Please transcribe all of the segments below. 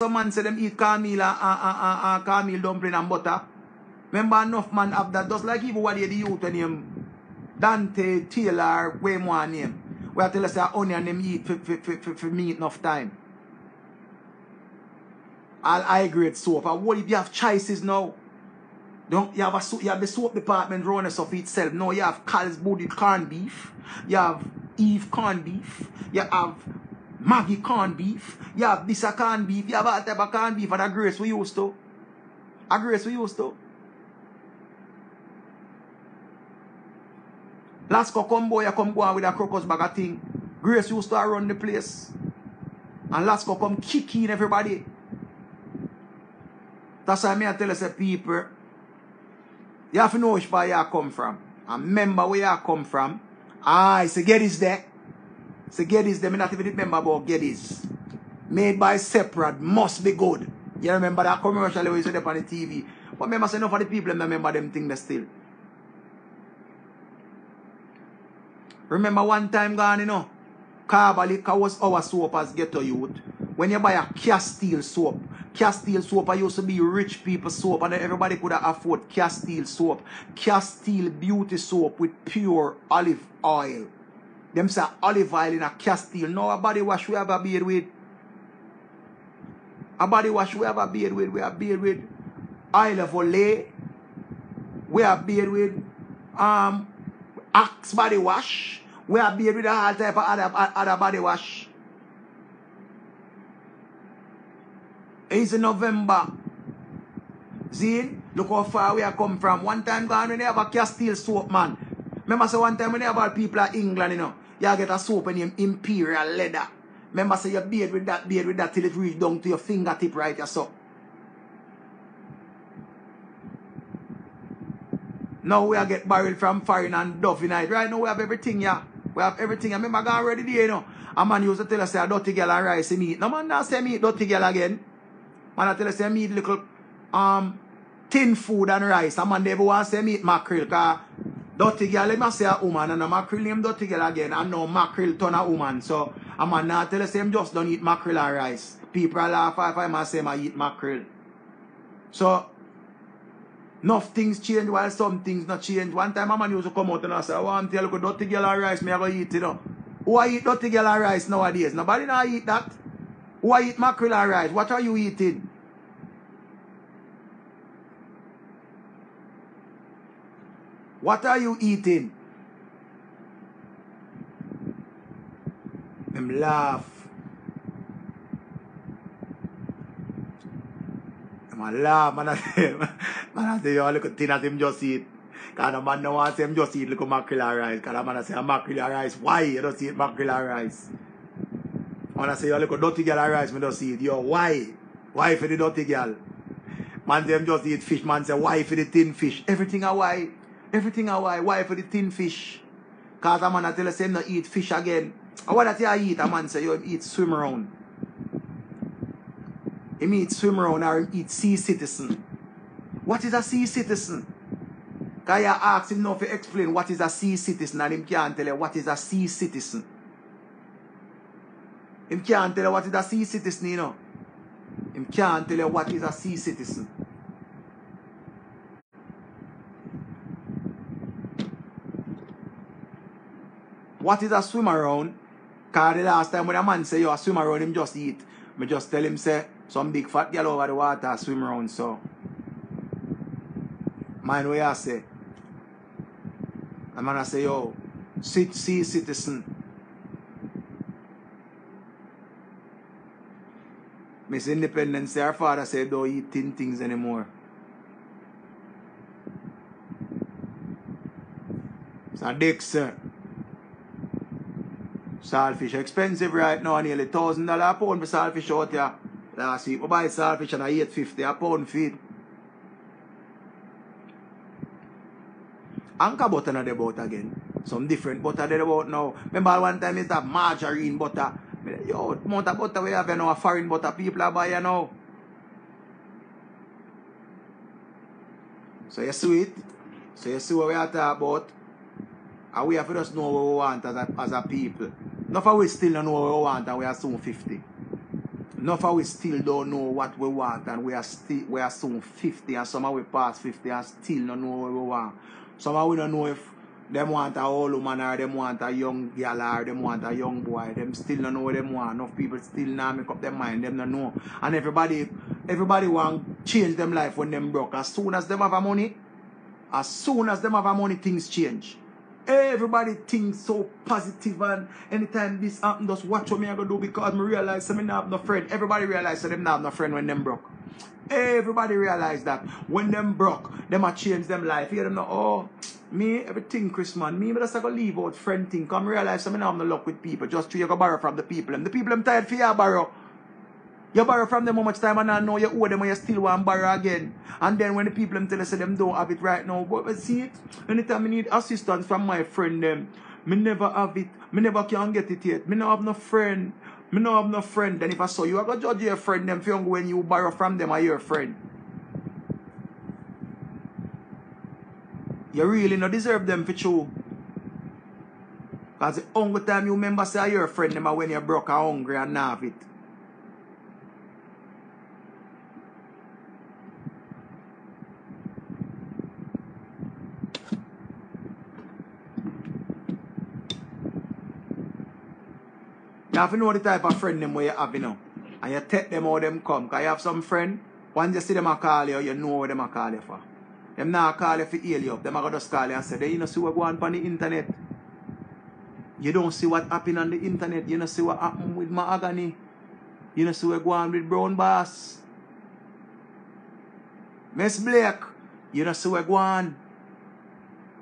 some man say them eat cornmeal and, and, and, and cornmeal dumpling and butter. Remember enough man have that. Just like even what the youth him Dante Taylor, way more name. Where I tell us that onion them eat for, for, for, for, meat enough time. All high grade soap. And what if you have choices now? Don't you have a you have the soap department running stuff itself. No, you have Carl's Body corned beef. You have Eve corned beef. You have Maggie corned beef. You have this a corned beef. You have all type of corned beef and a grace we used to. A grace we used to. Lasco come boy, you come go on with a crocus bag of thing. Grace used to run the place. And Lasco come kicking everybody. That's why me I tell us the people, you have to know which part you come from. And remember where you come from. Ah, it's a Geddes there. A Geddes there. Me not even remember about Geddes. Made by separate, must be good. You remember that commercial we used to on the TV. But remember, say enough for the people remember them things still. Remember one time gone, you know, Carballica was our soap as ghetto youth. When you buy a Castile soap, Castile soap I used to be rich people soap and everybody could afford Castile soap. Castile beauty soap with pure olive oil. Them say olive oil in a Castile. Now a body wash we have a beard with. A body wash we have a beard with. We have beard with oil of Olay. We have beard with um Axe body wash. We have beard with all type of other, other body wash. It's November. See? Look how far we have come from. One time gone have a Castile soap, man. Remember say one time when they have people in England, you know, you get a soap named Imperial Leather. Remember say you beard with that beard with that till it reach down to your fingertip right here, so. Now we are get barrel from foreign and Dove night. Right now we have everything, yeah. We have everything. I remember going already there, you know. A man used to tell us say a dirty girl and rice and meat. No man not say meat dirty girl again. Man I tell us say meat little um tin food and rice. A man never want to say meat mackerel dirty girl let me say a woman and a mackerel name dirty girl again and now mackerel turn a woman. So a man not tell us him just don't eat mackerel and rice. People laugh if I say I eat mackerel. So Enough things change while some things not change. One time a man used to come out and I say, I want to tell you dirty girl and rice, me I go eat it. You Who I eat dirty girl and rice nowadays? Nobody now eat that. Who I eat mackerel and rice? What are you eating? What are you eating? Them laugh. Man laugh, man man I say, yo, look at thing that him just eat. Cause the man no want to say him just eat at mackerel rice. Cause the man I say, mackerel rice. Why you don't eat mackerel rice? Man I say, yo, look at dirty girl rice, me just eat. Yo, why? Why for the dirty girl? Man say him just eat fish. Man say, why for the thin fish? Everything a why. Everything a why. Why for the thin fish? Cause a man I tell us him not eat fish again. And what that you eat? A man say, yo, him eat swim around. Him eat swim around or him eat sea citizen. What is a sea citizen? Can you ask him now to explain what is a sea citizen and him can't tell you what is a sea citizen. Him can't tell you what is a sea citizen, you know. Him can't tell you what is a sea citizen. What is a swim around? Cause the last time when a man say you a swim around, him just eat. Me just tell him say some big fat girl over the water swim around so. Mind what I say. And man I say, yo, sit sea citizen. Miss Independence, her father said don't eat thin things anymore. So Dixon. Saltfish expensive right now, nearly thousand dollar a pound for saltfish out here. Last week, we buy saltfish and I eight fifty a pound feed. Anchor butter not about again. Some different butter they about now. Remember one time is that margarine butter. Yo, amount of butter we have you know, foreign butter people are buying now. So you see it? So you see what we are talking about? And we have to just know what we want as a, as a people. Not for we still don't know what we want and we are soon 50. Enough of we still don't know what we want and we are still we are soon 50 and somehow we past 50 and still don't know what we want. Somehow we don't know if them want a old woman or them want a young girl or them want a young boy. Them still don't know what them want. Enough people still not make up their mind. Them don't know. And everybody everybody want change them life when them broke. As soon as them have a money, as soon as them have a money, things change. Everybody thinks so positive and anytime this happen, just watch what me I gonna do because me realize that me not have no friend. Everybody realize that them not have no friend when them broke. Everybody realize that when them broke, them a change them life. Hear them know, oh, me, everything Christmas, man me, but just I go leave out friend thing. Come realize that me not have no luck with people. Just to you go borrow from the people. And the people them tired for you borrow. You borrow from them how much time and I know you owe them and you still want to borrow again. And then when the people them tell us them don't have it right now, but see it, anytime I need assistance from my friend them, me never have it, me never can get it yet. Me not have no friend. Me not have no friend. Then if I saw you, I go judge your friend them for when you borrow from them are your friend. You really not deserve them for true. Because the only time you remember say your friend them are when you're broke and hungry and have it. You have to know the type of friend them where you have, you know. And you take them how them come. Because you have some friend, once you see them a call you, you know what them a call you for. Them not call you for heal you up. Them a go just call you and say, they you know see what go on the internet. You don't see what happen on the internet. You don't see what happen with Mahogany. You don't see what go on with Brown Bass. Miss Blake, you don't see what go on.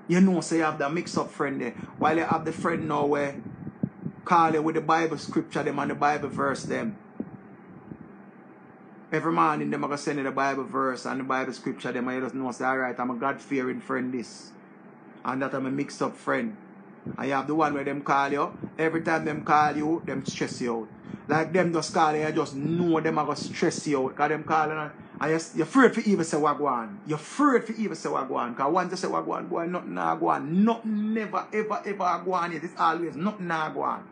You know say you have the mix up friend there. While you have the friend now where call you with the Bible scripture them and the Bible verse them. Every morning them are gonna send you the Bible verse and the Bible scripture them and you just know say alright I'm a God fearing friend this. And that I'm a mixed up friend. And you have the one where them call you. Every time them call you, them stress you out. Like them just call you, you just know them are gonna stress you out. Because them calling and and you're, you're afraid for even say wagwan. You're afraid for even say wagwan. Because once you say wagwan, boy, nothing nah go on. Nothing never, ever, ever go on yet. It's always nothing nah go on.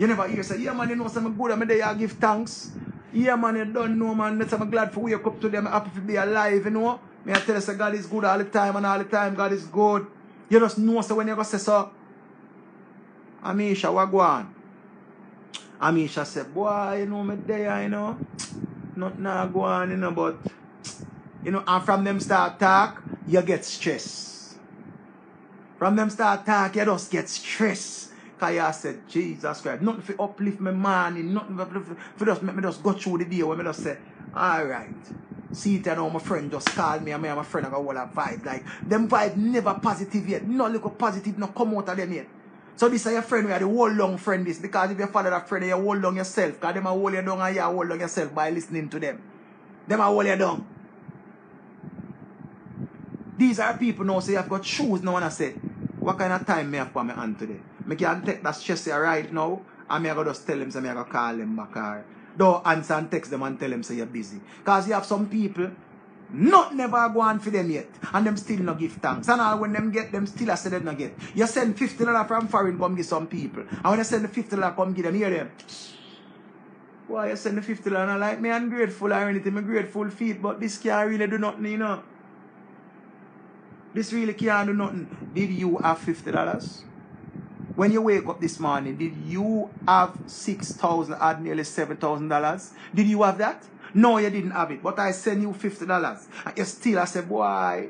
You never hear say, yeah man, you know something good, I'm there, I give thanks. Yeah man, you don't know man, that's I'm glad for wake up today, I'm happy to be alive, you know. Me I tell you say God is good all the time and all the time God is good. You just know so when you go say so. Amisha, what go on? Amisha said, boy, you know me there, you know. Nothing nah go on, you know, but you know, and from them start talk, you get stress. From them start talk, you just get stress. You said, Jesus Christ, nothing for uplift my money, nothing for, for, for just make me just go through the day when me just say, alright. See it, I know my friend just called me and me and my friend have a whole vibe. Like, them vibe never positive yet. No little positive, no come out of them yet. So this is your friend, we are the whole long friend this. Because if you follow that friend, you hold long yourself. Because them are hold you down and you long yourself by listening to them. Them are hold you down. These are people now say I've got shoes now and I say, what kind of time me have for my hand today? Me can take that here right now and me I go just tell them say me I go call them back or don't answer and text them and tell them say you're busy. Because you have some people not never go on for them yet. And them still not give thanks. And all when them get them still I say them not get. You send fifty dollar from foreign come give some people. And when you send the fifty dollar come give them, hear them. Why you send the fifty dollar like me ungrateful or anything, me grateful feet, but this can't really do nothing, you know. This really can't do nothing. Did you have fifty dollars? When you wake up this morning, did you have six thousand or nearly seven thousand dollars? Did you have that? No, you didn't have it, but I send you fifty dollars. And you still I say, boy.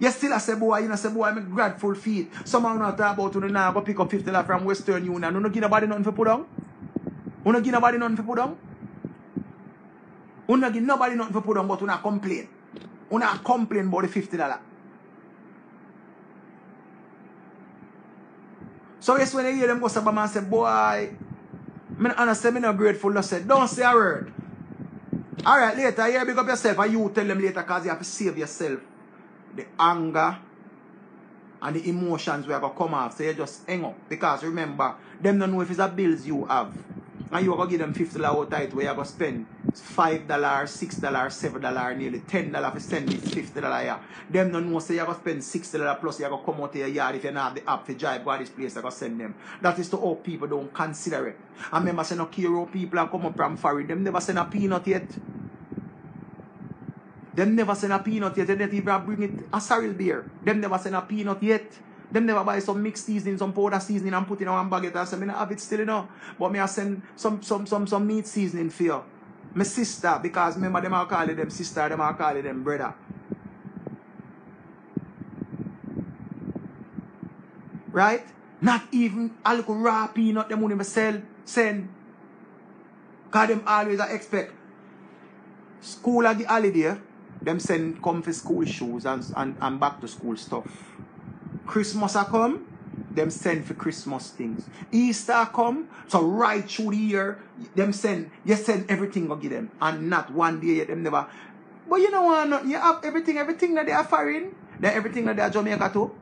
You still I say, boy, you know, say, boy, I'm grateful feet. Someone not about you now go pick up fifty dollars from Western Union. You don't give nobody nothing for put down? You don't give nobody nothing for put down? You don't give nobody nothing for put down, but you not complain. You not complain about the fifty dollars. So yes, when you hear them go to and say, boy, me understand, me not grateful, just say, don't say a word. Alright, later, you big up yourself and you tell them later because you have to save yourself. The anger and the emotions we going to come off. So you just hang up. Because remember, them don't know if it's a bills you have. And you go give them fifty dollar out tight where you go spend five dollar, six dollar, seven dollar, nearly ten dollar for send this fifty dollar here. Them don't know say you go spend sixty dollar plus you go come out to your yard if you not have the app to drive go to this place I go send them. That is to all people don't consider it. I remember saying no Kiro people and come up from foreign, them never send a peanut yet. Them never send a peanut yet, they don't even bring it a sorrel beer. Them never send a peanut yet. Them never buy some mixed seasoning, some powder seasoning and put in one baguette and say, not have it still, you know. But me I send some some some some meat seasoning for you. My sister, because remember them I call them sister, them I call them brother. Right? Not even a little raw peanut them only sell, send. Cause them always I expect school at the holiday, them send come for school shoes and, and, and back to school stuff. Christmas a come, them send for Christmas things. Easter come, so right through the year, them send, you send everything go give them. And not one day yet, them never. But you know what, you have everything, everything that they are foreign, then everything that they are Jamaica too.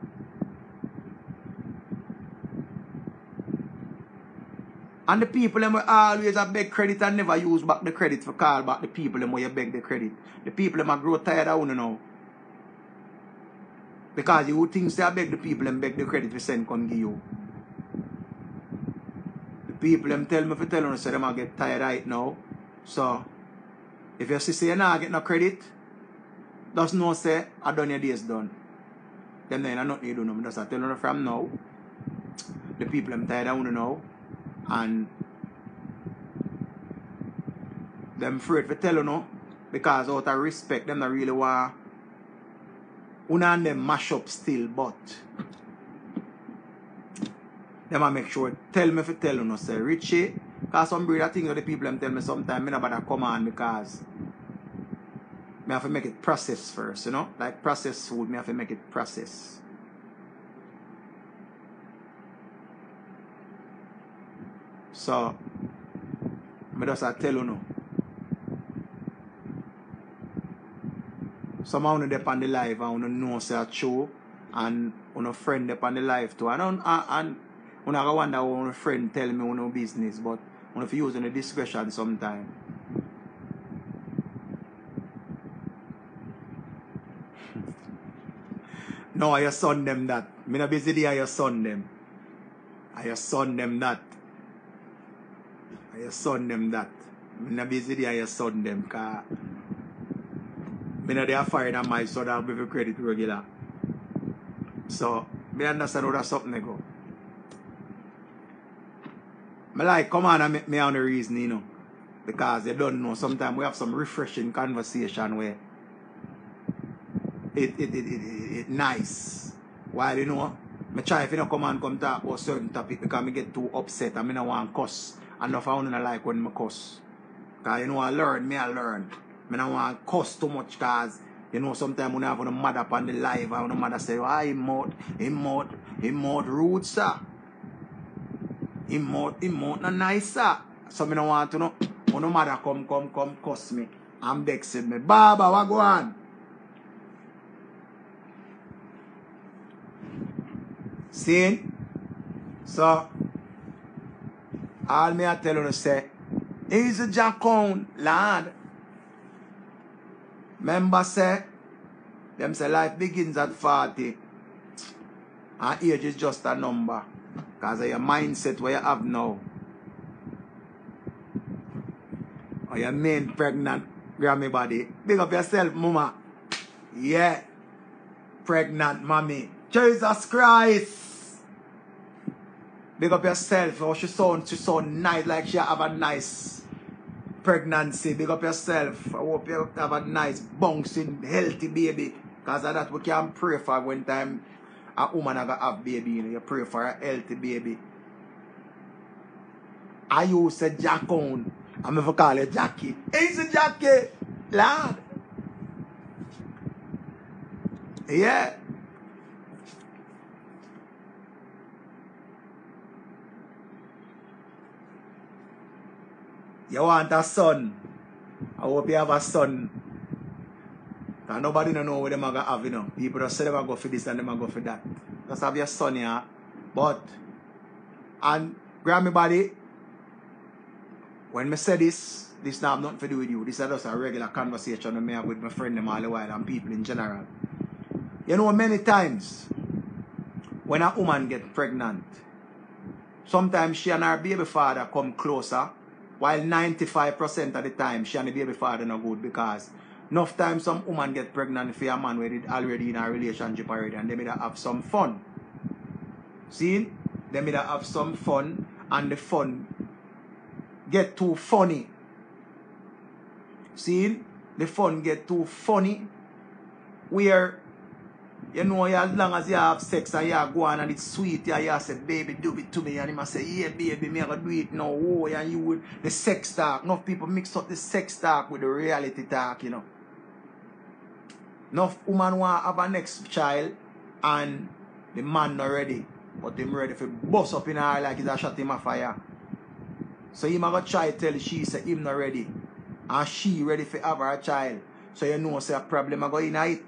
And the people them will always a beg credit and never use back the credit for call back the people them where you beg the credit. The people them a grow tired of you know. Because you think they beg the people and beg the credit for send come give you. The people them tell me for tell you say them a get tired right now. So if you see say you not get no credit, just know say I done your days done. Them then I nothing you do no. Just I tell you from now. The people them tired I want to know. And them afraid for tell you no. Because out of respect, them not really want una and them mash up still, but them a make sure tell me for tell you no say Richie. Cause some thing that the people them tell me sometimes me not bother come on because me have to make it process first, you know? Like process food, me have to make it process. So, me just a tell you no. Some of you dey on the live and you know say a true and you friend dey on the live too. And, and, you go wonder how your friend tell me your business, but you have use your discretion sometimes. no, I your son them that. Me not busy there, I your son them. I your son them that. I your son them that. Me not busy there, I your son them. Cause me not there fired on my son, I'll give you credit regular. So, me understand how that's something go. Me like, come on and make me on the reason, you know. Because you don't know, sometimes we have some refreshing conversation where it it it, it, it, nice. While you know, me try if you know come and come talk about certain topic because me get too upset and me not want cuss. And if I don't like when me cuss. Because you know I learn, me I learn. Me not want cuss too much cause you know sometimes when I have a mother on the live I and the mother say, ah, him mouth, him mouth, him mouth rude sir. Him mouth, him mouth not nice sir. So me no want to know. When the mother come, come, come cuss me. I'm vexing me. Baba, what go on? See? So, all me I tell you to say, he's a jackon, lad. Remember say, them say life begins at 40. And age is just a number. Because of your mindset where you have now. Or your main pregnant grammy body. Big up yourself, mama. Yeah. Pregnant mommy. Jesus Christ. Big up yourself. Oh, she sound, she sound nice like she have a nice pregnancy. Big up yourself. I hope you have a nice bouncing, healthy baby. Because of that we can pray for when time a woman a have baby. You, know, you pray for a healthy baby. I use a jackon. I'm going to call it Jackie. It's a Jackie. Lad. Yeah. You want a son. I hope you have a son. Because nobody don't know what them are to have, you know. People just say them are go for this and them are go for that. Just have your son here. But, and Grammy body, when me say this, this not have nothing to do with you. This is just a regular conversation I have with my friend them all the while and people in general. You know, many times when a woman get pregnant, sometimes she and her baby father come closer, while 95% of the time she and the baby father no good because enough time some woman get pregnant for a man where it already in a relationship already and they may have some fun. See? They may have some fun and the fun get too funny. See? The fun get too funny where you know, as long as you have sex and you go on and it's sweet, yeah, you say, baby, do it to me. And he must say, yeah, baby, me gonna do it now. Oh, and you would, the sex talk. Enough people mix up the sex talk with the reality talk, you know. Enough woman want to have a next child and the man not ready. But him ready for bust up in her like he's a shot him a fire. So him try tell she say him not ready. And she ready for have her child. So you know say a problem I go in it.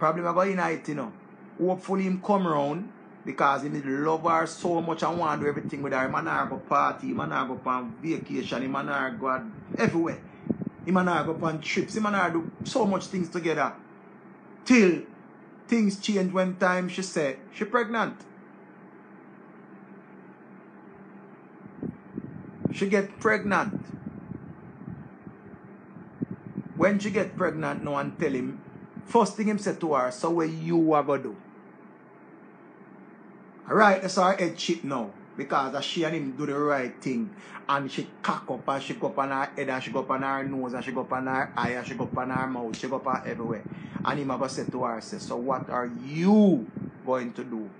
Problem a go in it, you know. Hopefully him come round because he love her so much and want to do everything with her. He man go party, he man go on vacation, he man go everywhere. He man go on trips, he man do so much things together. Till things change when time she said she pregnant. She get pregnant. When she get pregnant no one tell him, first thing him said to her, so what you are gonna do? Alright, that's our head chip now. Because she and him do the right thing. And she cock up and she go up on her head and she go up on her nose and she go up on her eye and she go up on her mouth. She go up everywhere. And him ever said to her, say, so what are you going to do?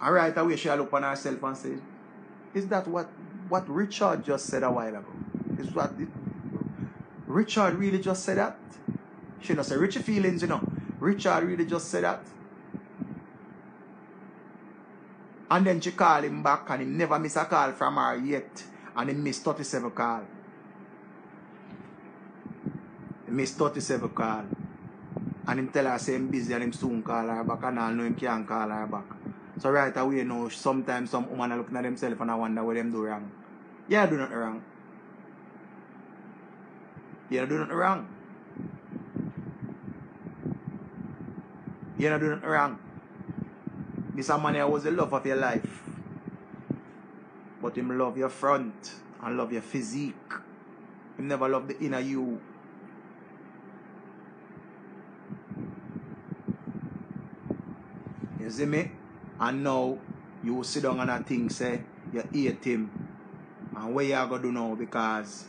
And right away she look on herself and say, is that what, what Richard just said a while ago? Is what Richard really just said that? She not say Richie feelings, you know. Richard really just said that. And then she call him back and he never miss a call from her yet. And he missed 37 call. He missed 37 call. And him tell her say him busy and him soon call her back and I know him can't call her back. So right away you know sometimes some woman are looking at themselves and I wonder what them do wrong. Yeah, I do nothing wrong. You do nothing wrong. You're not doing nothing wrong. This man here was the love of your life. But him love your front and love your physique. Him never love the inner you. You see me? And now you sit down and I think say you hate him. And what you are gonna do now because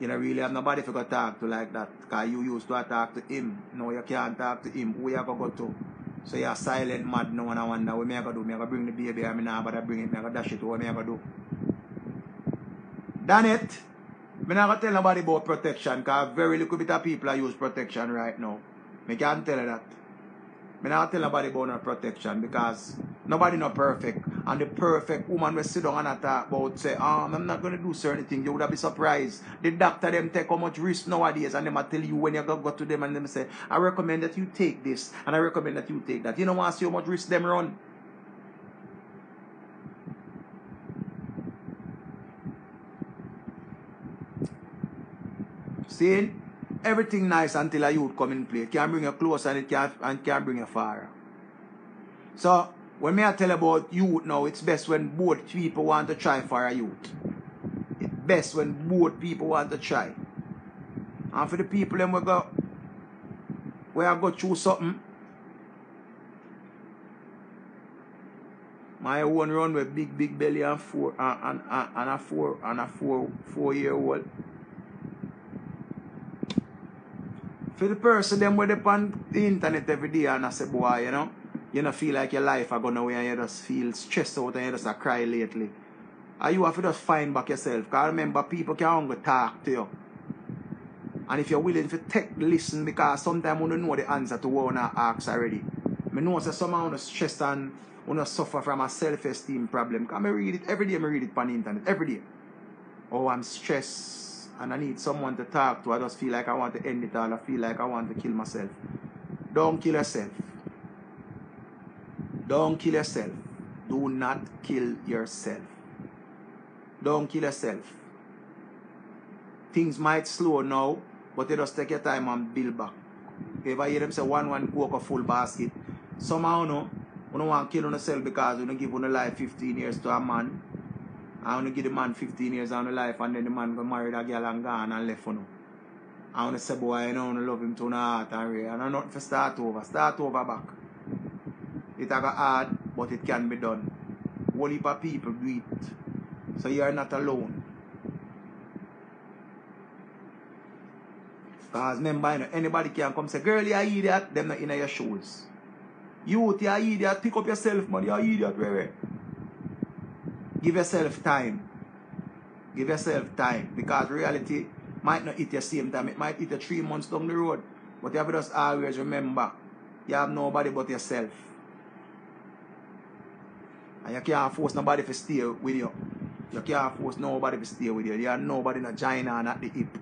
you don't really have nobody to go talk to like that. Because you used to talk to him. No, you can't talk to him. Who you gonna go to? So you're silent mad now and I wonder what I go to do. I gonna bring the baby and me nah bother bring it. I gonna dash it. What I gonna do? Done it. Me not gonna tell nobody about protection because very little bit of people are use protection right now. Me can't tell you that. Me not tell nobody about no protection because nobody not perfect. And the perfect woman will sit down and talk about say, um, I'm not gonna do certain things. You would have been surprised. The doctor them take how much risk nowadays and them I tell you when you go, go to them and them say, I recommend that you take this and I recommend that you take that. You know want to see how much risk them run. See? Everything nice until a youth come in play. It can bring you close and it can and can bring you far. So when me I tell about youth now, it's best when both people want to try for a youth. It's best when both people want to try. And for the people them we go we have go through something. My own run with big big belly and four and, and, and a four and a four four year old. For the person them with on the internet every day and I say, boy, you know, you don't feel like your life are gonna away and you just feel stressed out and you just cry lately. And you have to just find back yourself. Because remember, people can only talk to you. And if you're willing to take listen, because sometimes you don't know the answer to what you ask already. I know that some of you stress and you suffer from a self-esteem problem. Because I read it every day, I read it on the internet, every day. Oh, I'm stressed and I need someone to talk to. I just feel like I want to end it all. I feel like I want to kill myself. Don't kill yourself. Don't kill yourself. Do not kill yourself. Don't kill yourself. Things might slow now, but you just take your time and build back. If I hear them say one one coke a full basket, somehow no, you don't want to kill yourself because you don't give on life 15 years to a man. I want to give the man 15 years on the life and then the man go marry that girl and gone and left for no. I want to say boy, you know, I love him to the heart and real. And I not for start over. Start over back. It a hard, but it can be done. Whole heap people do it. So you are not alone. Because remember, you know, anybody can come say, girl, you're idiot, them not in your shoes. Youth, you're idiot, pick up yourself, man, you're idiot, where Give yourself time. Give yourself time. Because reality might not hit your same time. It might hit you three months down the road. But you have to just always remember, you have nobody but yourself. And you can't force nobody to stay with you. You can't force nobody to stay with you. You are nobody in a China and at the hip.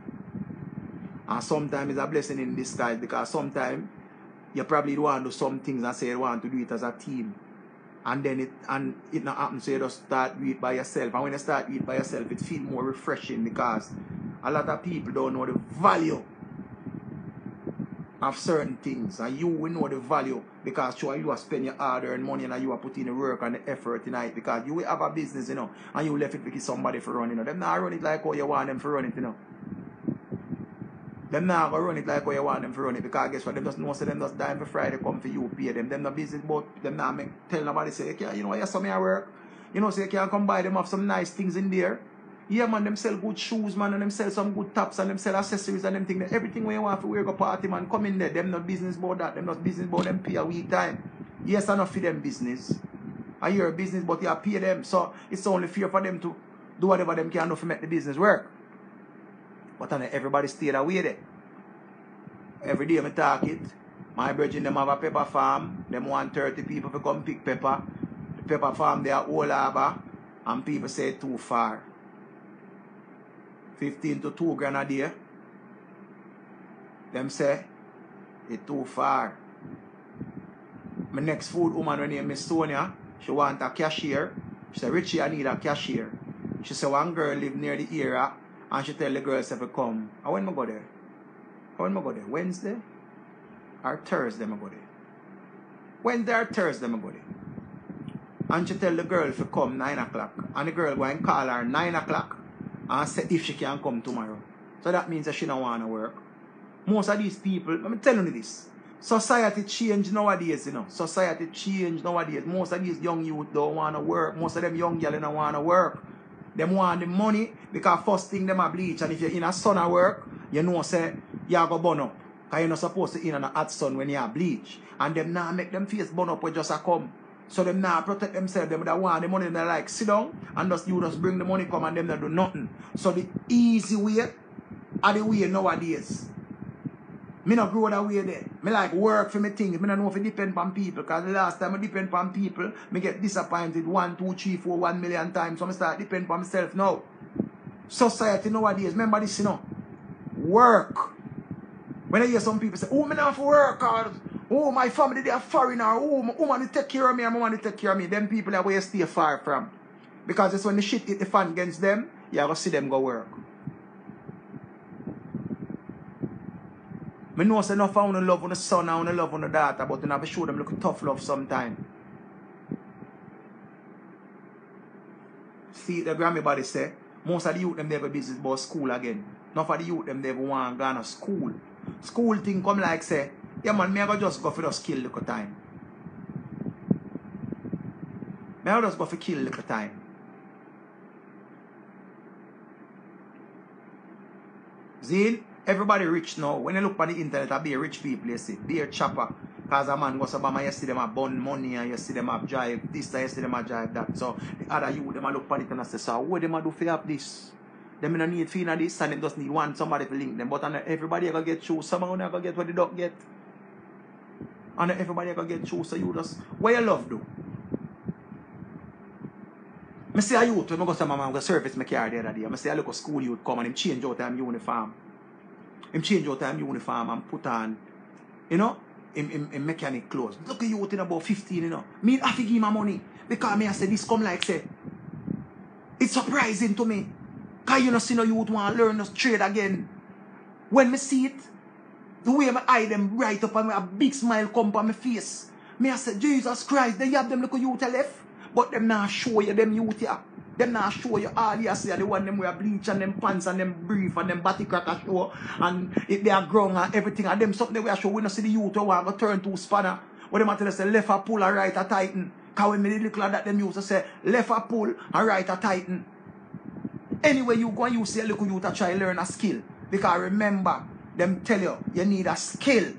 And sometimes it's a blessing in disguise because sometimes you probably want to do some things and say you want to do it as a team. And then it and it not happen, so you just start do it by yourself. And when you start do it by yourself, it feels more refreshing because a lot of people don't know the value of certain things. And you will know the value because sure you are spending your hard earned money and you are putting the work and the effort tonight because you will have a business, you know, and you left it with somebody for running. You know. Them not run it like how you want them for running, you know. Them not gonna run it like how you want them for running because guess what? Them just know so them just dying for Friday come for you pay them. Them not business but them not make tell nobody say, okay, you know, yes, some here work. You know, so you can come buy them have some nice things in there. Yeah, man, them sell good shoes, man, and them sell some good tops, and them sell accessories and them things. Everything where you want for wear go party, man, come in there. Them not business about that. Them not business about them pay a week time. Yes, I not for them business. I you're a business, but you pay them. So it's only fair for them to do whatever them can do to make the business work. But then everybody stay away there. Every day I talk it. My brethren them have a pepper farm. Them want 30 people to come pick pepper. The pepper farm they are all over. And people say too far. 15 to 2 grand a day. Them say it too far. My next food woman her name is Sonia. She want a cashier. She said, Richie, I need a cashier. She said one girl live near the area and she tell the girls if I come. And when I go there? When I go there? Wednesday or Thursday I go there. Wednesday or Thursday I go there. And she tell the girl to come 9 o'clock. And the girl go and call her 9 o'clock Uh, and say if she can come tomorrow. So that means that she don't want to work. Most of these people, I'm telling you this. Society change nowadays, you know. Society change nowadays. Most of these young youth don't want to work. Most of them young girls don't want to work. Them want the money because first thing them a bleach. And if you're in a sun of work, you know say you are go burn up. Because you're not supposed to in a hot sun when you are bleach. And them now make them face burn up when just a come. So them now protect themselves. Them that want the money, they like sit down and just you just bring the money come and them that do nothing. So the easy way are the way nowadays. Me not grow that way there. Me like work for me things. Me not know if it depend on people. Because the last time I depend on people, me get disappointed one, two, three, four, one million times. So I start depend on myself now. Society nowadays, remember this, you know. Work. When I hear some people say, oh, me not for work, or oh, my family, they are foreign, or oh, my woman to take care of me, my woman to take care of me. Them people are where you stay far from. Because it's when the shit hit the fan against them, you have to see them go work. Me know say enough I want to love on the son, I want to love on the daughter, but you have to show them look tough love sometime. See, the Grammy body say, most of the youth them never business about school again. Enough of the youth them never want to go to school. School thing come like say, yeah man, me I go just go for just kill little time. Me I just go for kill little time. Zine, everybody rich now. When you look on the internet, I be a rich people, you see. Be a chopper. Because a man goes to Obama, you see them have bun money and you see them have drive this and you see them have drive that. So the other you, them a look on it and I say, so what them a do for have this? Them don't need fee this and them just need one somebody to link them. But everybody gonna get through. Some of them get what they don't get. And everybody gonna get through. So you just, what you love do? I see a youth when I go to my man go service my car the other day. I see a look school youth come and him change out time you uniform. Him change out time you uniform and put on, you know, him, him, him mechanic clothes. Look at youth in about 15, you know. Me have to give my money. Because me I say this come like say. It's surprising to me. Cause you know see no youth want to learn to trade again. When me see it, the way my eye them bright up and a big smile come on my face. Me I say, Jesus Christ, they have them little youth left. But them not show you them youth here. Them not show you all you see the one them wear bleach and them pants and them brief and them body cracker show and if they are grown and everything and them something they wear show we not see the youth who want to turn to spanner. What them tell us say left a pull and right a tighten. Cause when me look like that them used to say left a pull and right a tighten. Anyway you go and you see a little youth to try learn a skill. Because remember, them tell you you need a skill.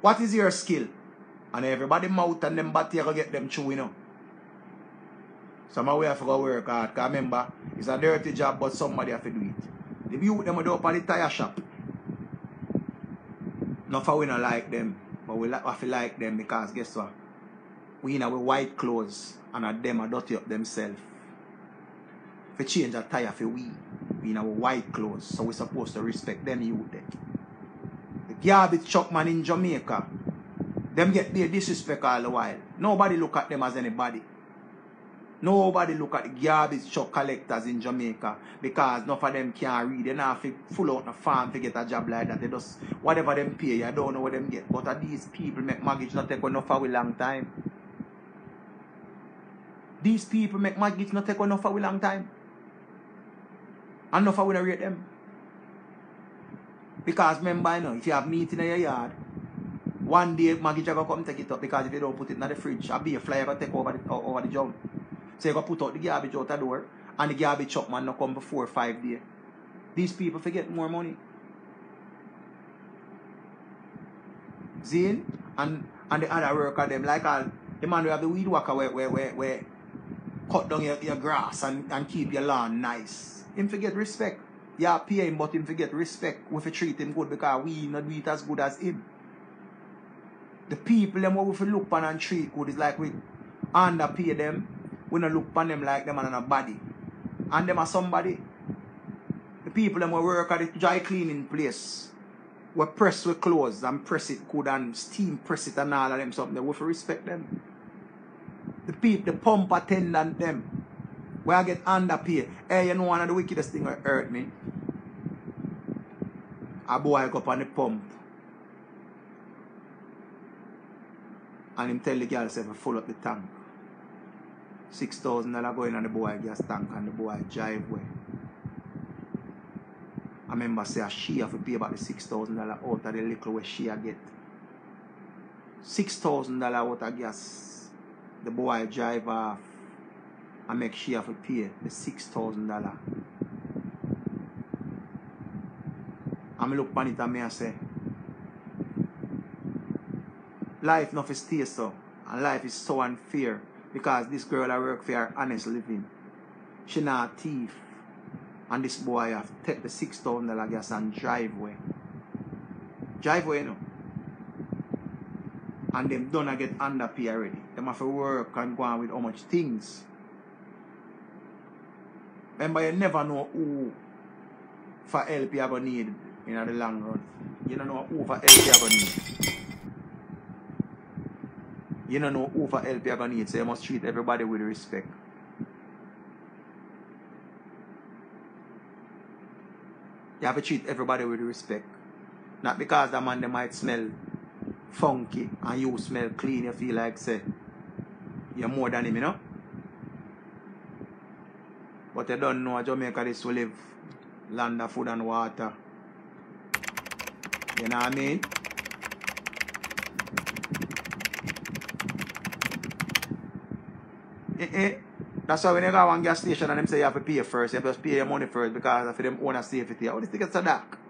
What is your skill? And everybody mouth and them body go get them chew, you know. Some way have to go work hard. Cause remember, it's a dirty job, but somebody have to do it. The youth them do up at the tire shop. Not for we not like them, but we have to like them because guess what? We in our white clothes and at them are dirty up themselves. If change a tire for we, in our white clothes, so we're supposed to respect them youth there. The garbage truck man in Jamaica, them get their disrespect all the while. Nobody look at them as anybody. Nobody look at the garbage truck collectors in Jamaica because none of them can't read. They not full out the farm to get a job like that. They just whatever them pay, I don't know what them get. But these people make mortgage not take enough for a long time. These people make mortgage not take enough for a long time. And enough we not rate them. Because remember, you know, if you have meat in your yard, one day Maggie gonna come take it up because if you don't put it in the fridge, a be a flyer gonna take over the over the jump. So you go put out the garbage out the door and the garbage truck man not come before five days. These people forget more money. Zine and and the other worker them like all the man who have the weed whacker where where where, where cut down your, your grass and, and keep your lawn nice. Him forget respect. Yeah, pay him, but him forget respect. We fi treat him good because we not do it as good as him. The people them what we look on and treat good is like we underpay them. We not look on them like them and a body. And them are somebody. The people them who work at the dry cleaning place. We press with clothes and press it good and steam press it and all of them something. We respect them. The people, the pump attendant them. Where I get underpaid. Hey, you know one of the wickedest thing that hurt me? A boy go up on the pump. And him tell the girl say full up the tank. Six thousand dollar going on the boy gas tank and the boy drive. I remember say she have to pay about the six thousand dollar out of the little where she get. Six thousand dollar out of gas. The boy drive off and make have to pay the six thousand dollar. And me look upon it and I say life not for stay so and life is so unfair because this girl I work for her honest living. She not a thief. And this boy have take the six thousand dollar gas and drive away. Drive away you know. And them done get underpay already. Them have to work and go on with how much things. Remember, you never know who for help you ever need in the long run. You don't know who for help you ever need. You don't know who for help you ever need, so you must treat everybody with respect. You have to treat everybody with respect. Not because the man they might smell funky and you smell clean, you feel like say you're more than him, you know? But you don't know Jamaica this will live land of food and water. You know what I mean? Eh, eh. That's why when you go to one gas station and them say you have to pay first, you have to pay your money first because of them own a safety. This thing gets so dark?